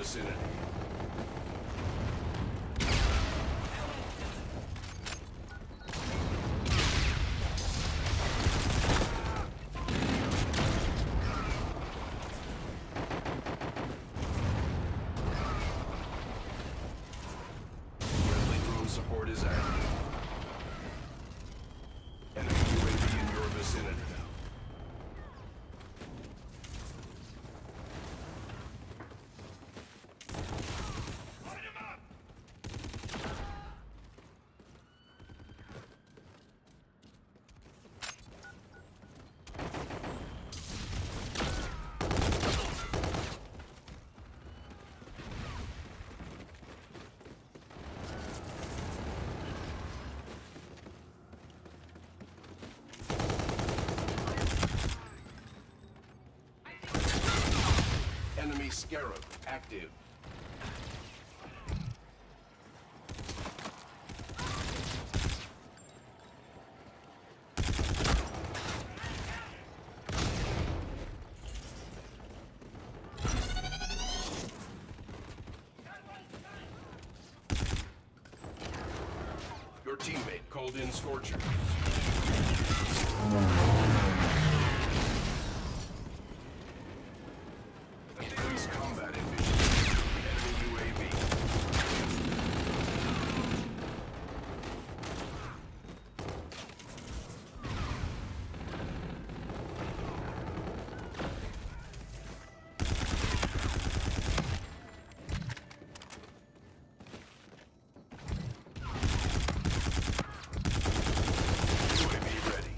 vicinity. Friendly drone support is active. Enemy UAV in your vicinity. Enemy Scarab active. Your teammate called in Scorchers. Increase combat efficiency. Enemy UAV. UAV ready.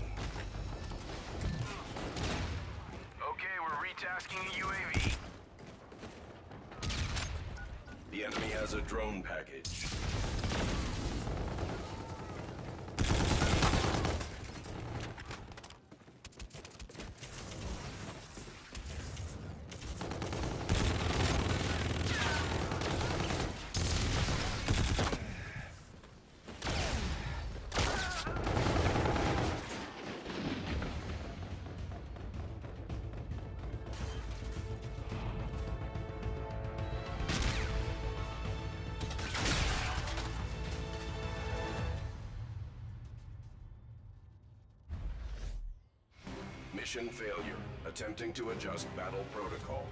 Okay, we're retasking a UAV. The enemy has a drone package. Mission failure. Attempting to adjust battle protocols.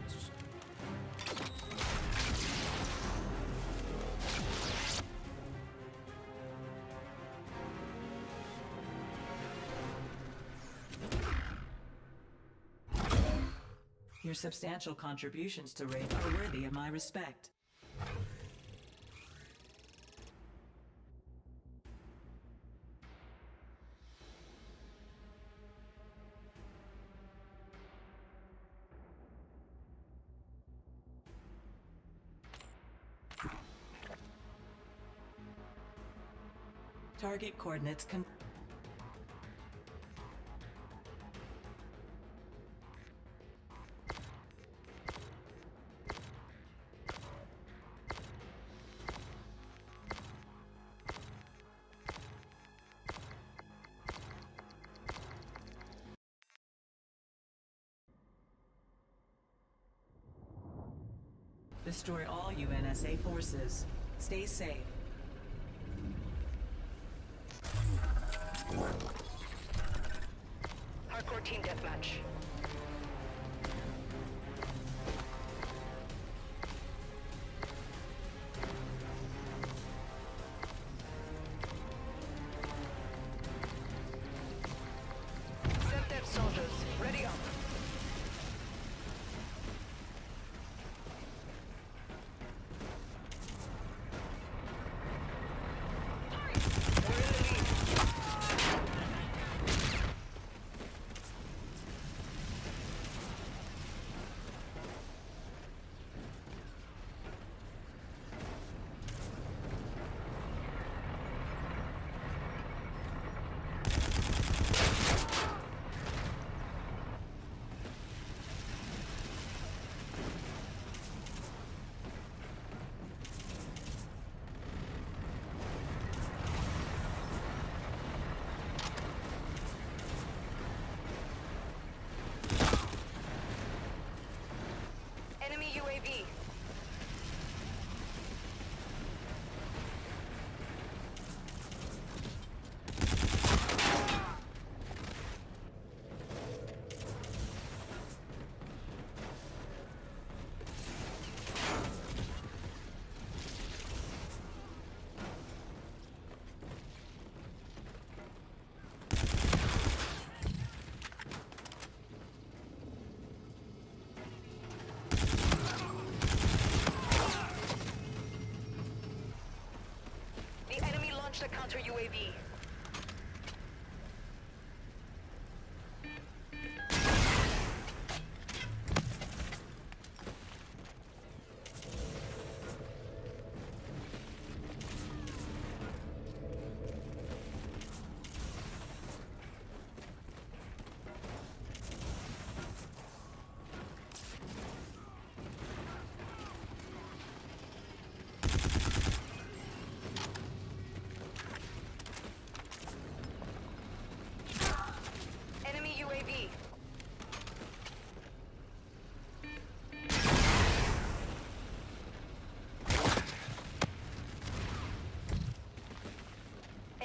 Your substantial contributions to Raid are worthy of my respect. Target coordinates Destroy all UNSA forces. Stay safe. Team deathmatch. The counter UAV.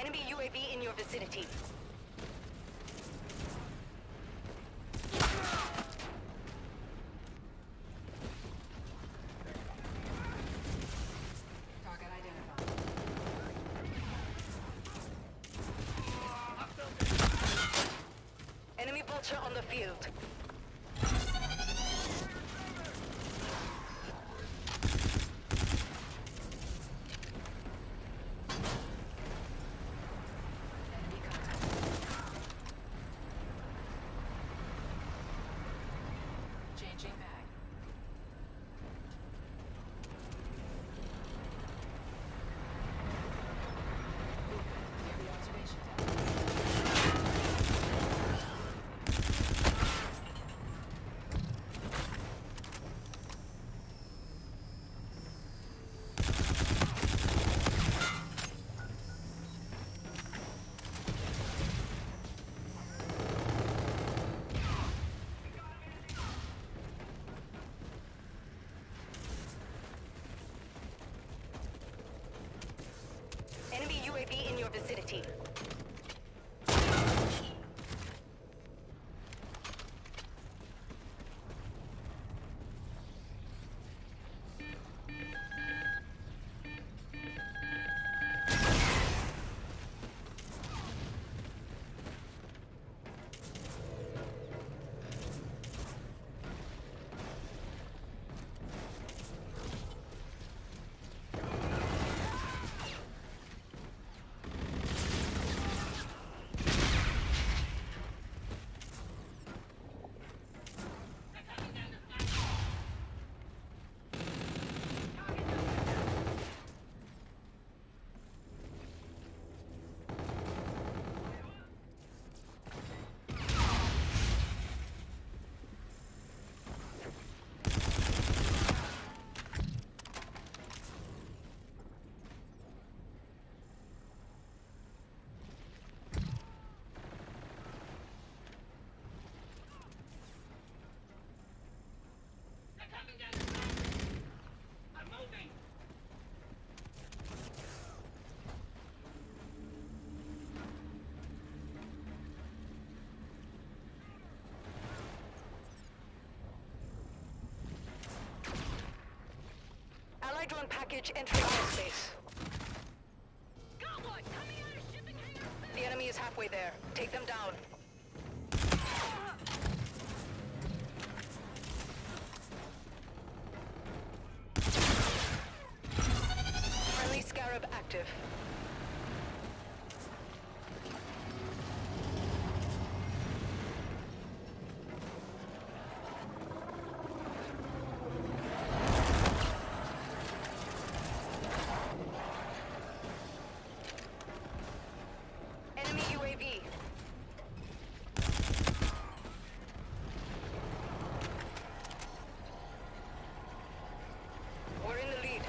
Enemy UAV in your vicinity. Target identified. Enemy vulture on the field. Allied drone package entering airspace. The enemy is halfway there. Take them down. Friendly Scarab active. Enemy UAV. We're in the lead.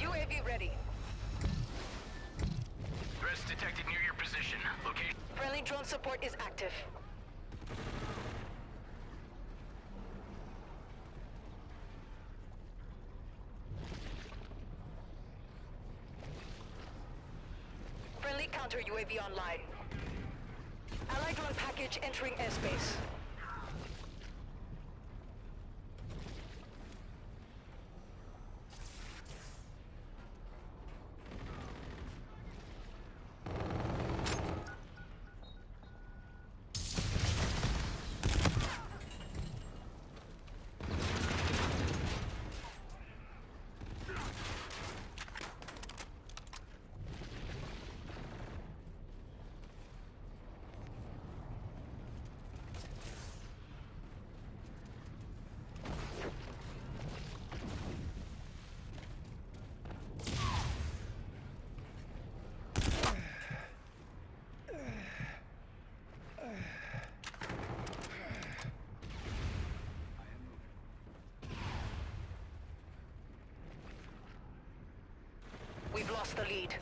UAV ready. Threats detected near your position. Location. Friendly drone support is active. Friendly counter UAV online. Allied drone package entering airspace. The lead.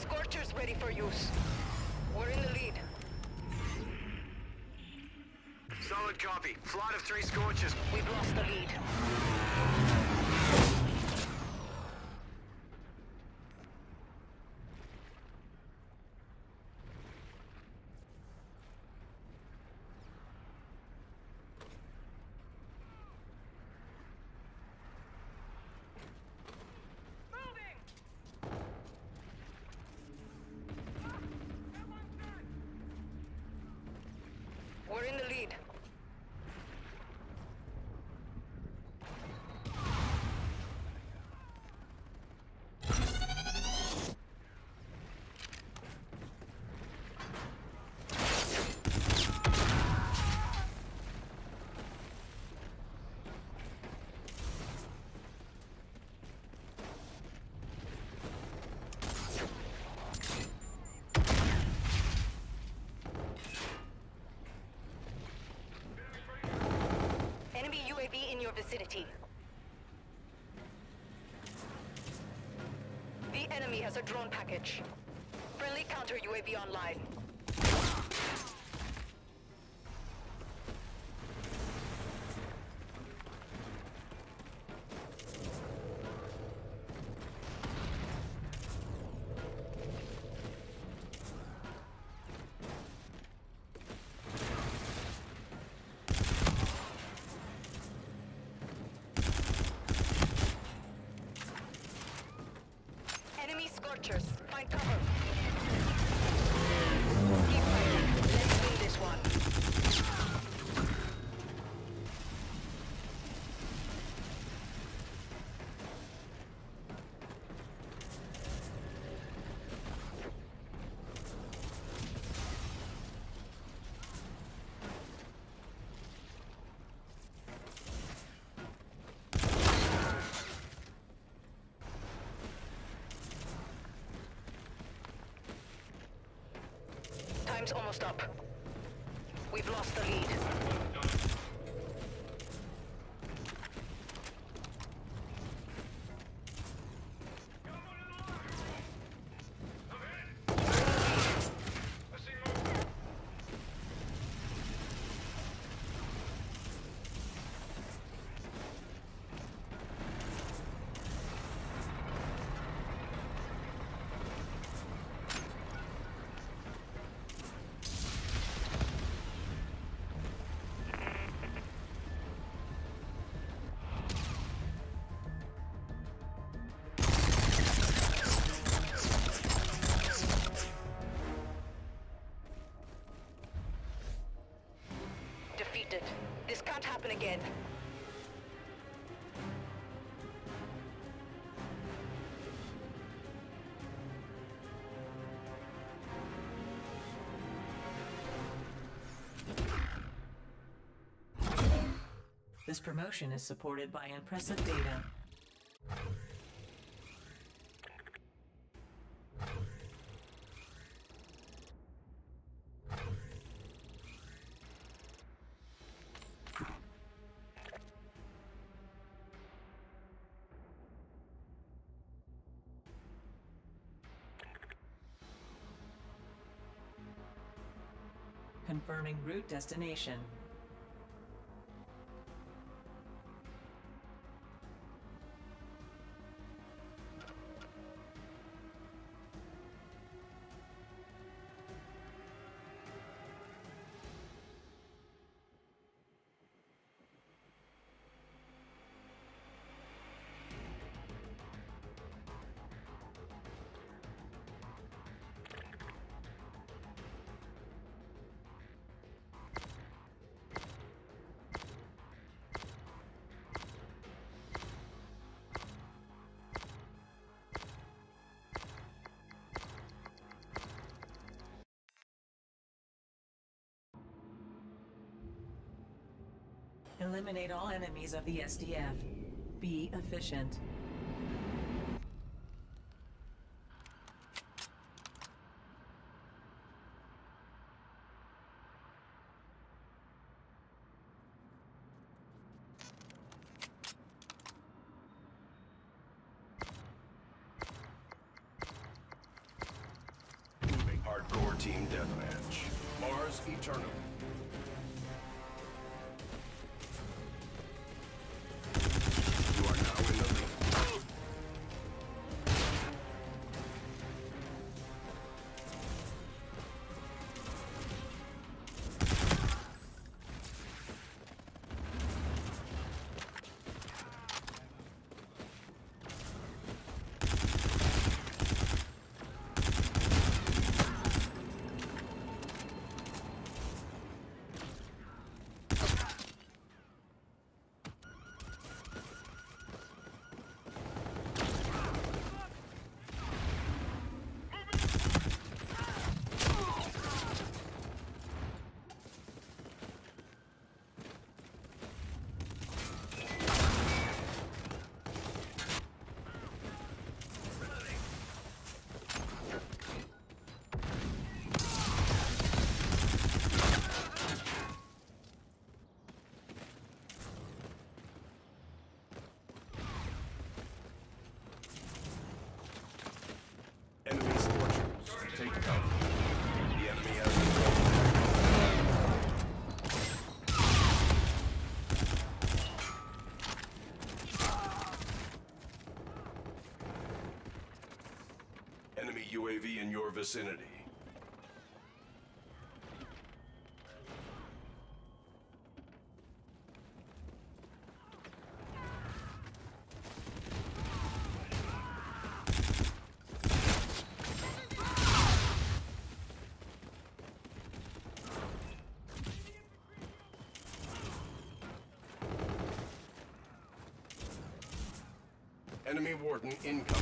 Scorchers ready for use. We're in the lead. Solid copy. Flight of three scorches. We've lost the lead. We're in the lead. Enemy UAV in your vicinity. The enemy has a drone package. Friendly counter UAV online. Scorchers. Find cover. Time's almost up. We've lost the lead. This promotion is supported by impressive data. Confirming route destination. Eliminate all enemies of the SDF. Be efficient. UAV in your vicinity. Enemy Warden incoming.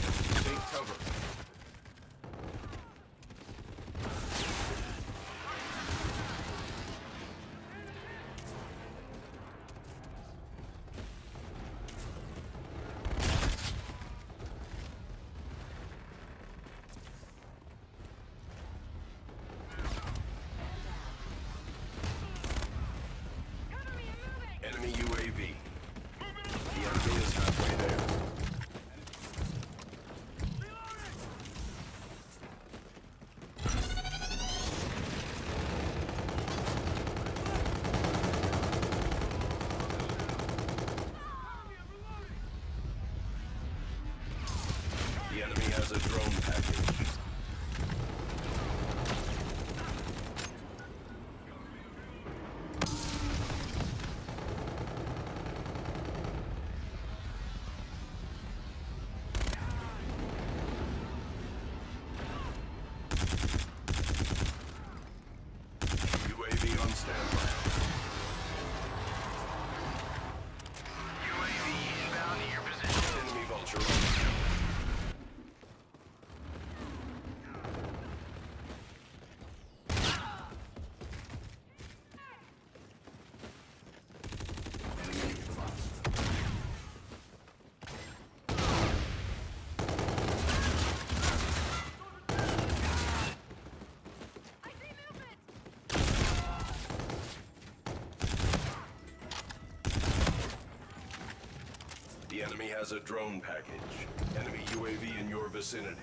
Enemy has a drone package. Enemy UAV in your vicinity.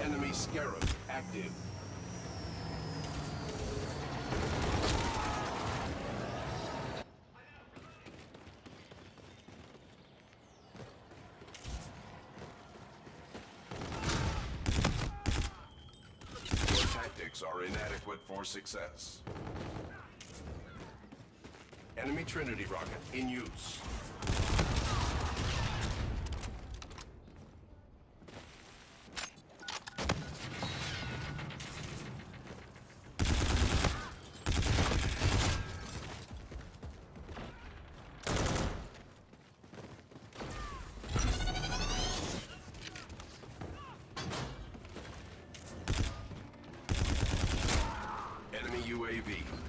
Enemy Scarab active. Tactics are inadequate for success. Enemy Trinity rocket in use. Enemy UAV.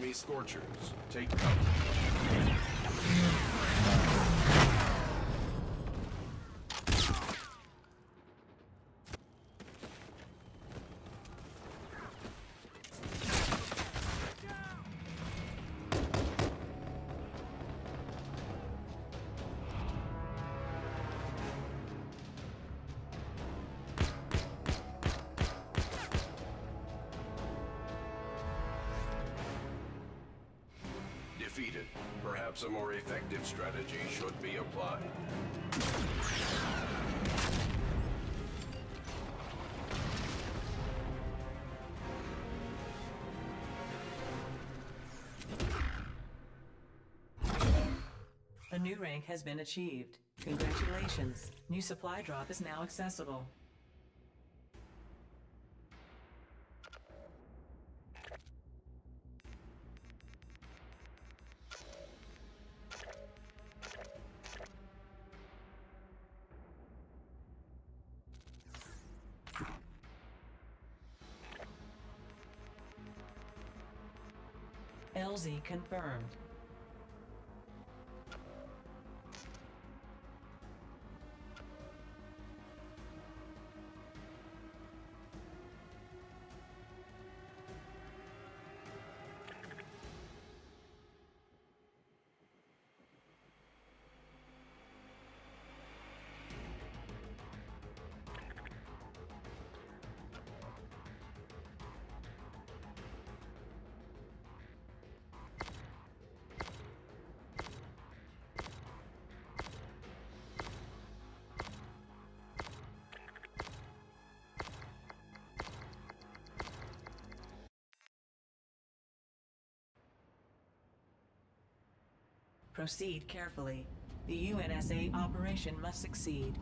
Enemy Scorchers. Take cover. Defeated. Perhaps a more effective strategy should be applied. A new rank has been achieved. Congratulations. New supply drop is now accessible. LZ confirmed. Proceed carefully. The UNSA operation must succeed.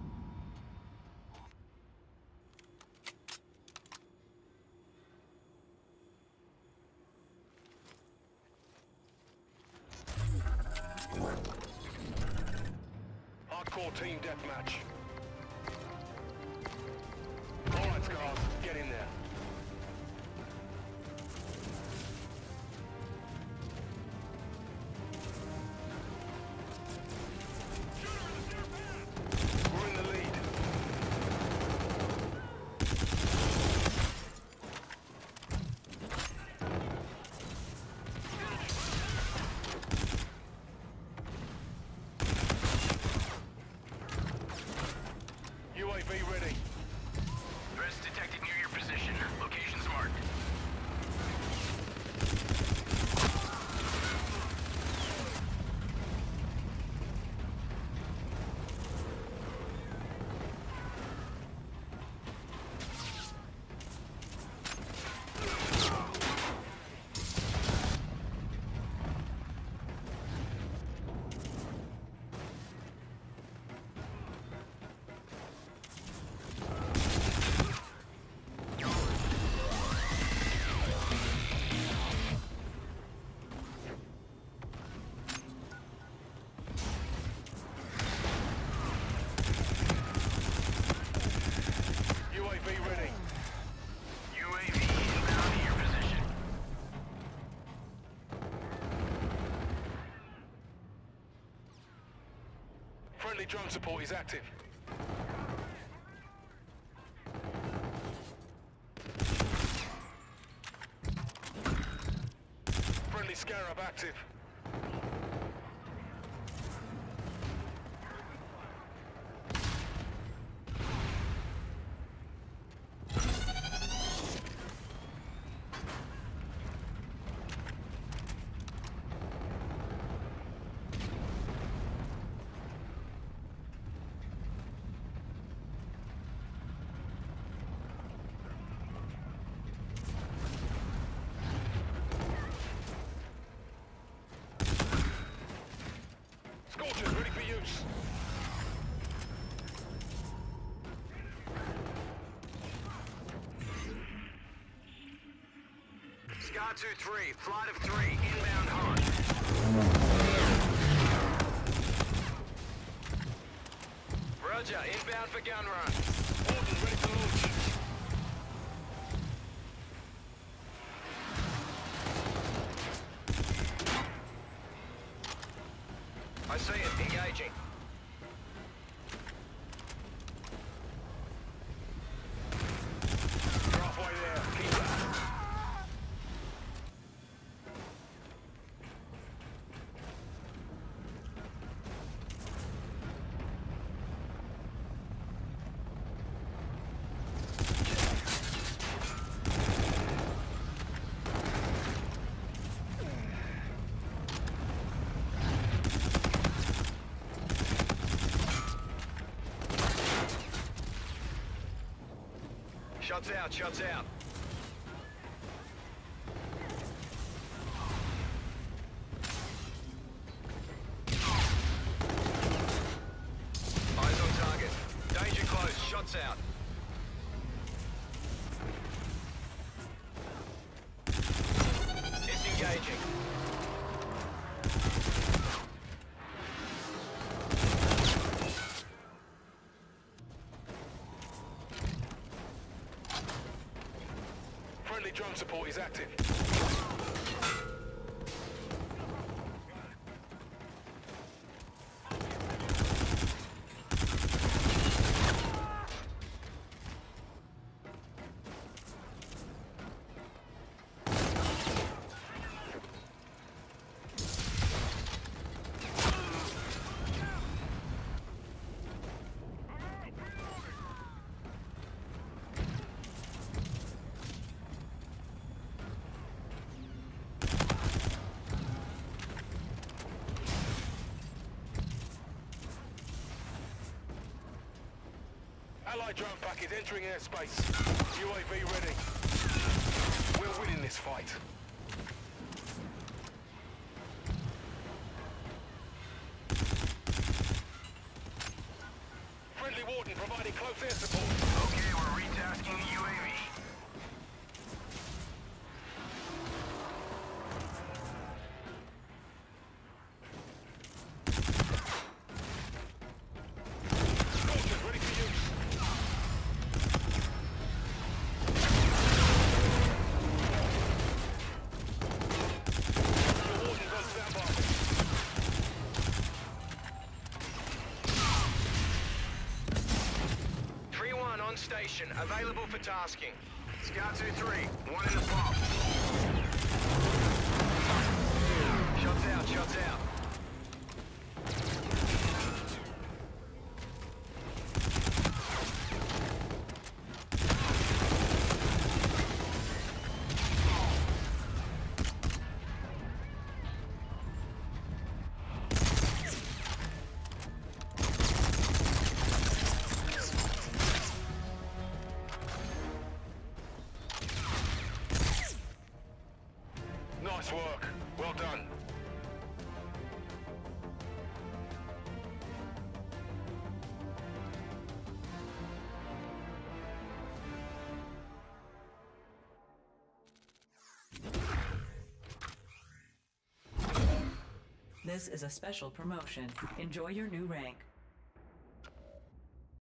Friendly drone support is active. Friendly Scarab active. Tatsu-3, flight of three, inbound hard. Roger, inbound for gun run. Shots out, shots out. Eyes on target. Danger close, shots out. Drone support is active. Allied drone packet entering airspace. UAV ready. We're winning this fight. For. Scout 2-3, one in the This is a special promotion. Enjoy your new rank.